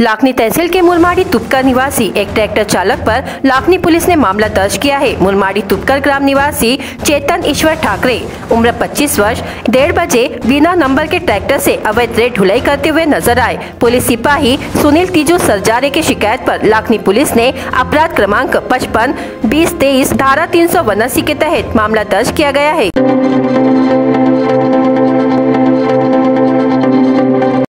लाखनी तहसील के मुलमाड़ी तुपकर निवासी एक ट्रैक्टर चालक पर लाखनी पुलिस ने मामला दर्ज किया है। मुलमाड़ी तुपकर ग्राम निवासी चेतन ईश्वर ठाकरे, उम्र 25 वर्ष, डेढ़ बजे बिना नंबर के ट्रैक्टर से अवैध रेत ढुलाई करते हुए नज़र आए। पुलिस सिपाही सुनील तीजू सरजारे की शिकायत पर लाखनी पुलिस ने अपराध क्रमांक पचपन, बीस तेईस, धारा तीन के तहत मामला दर्ज किया गया है।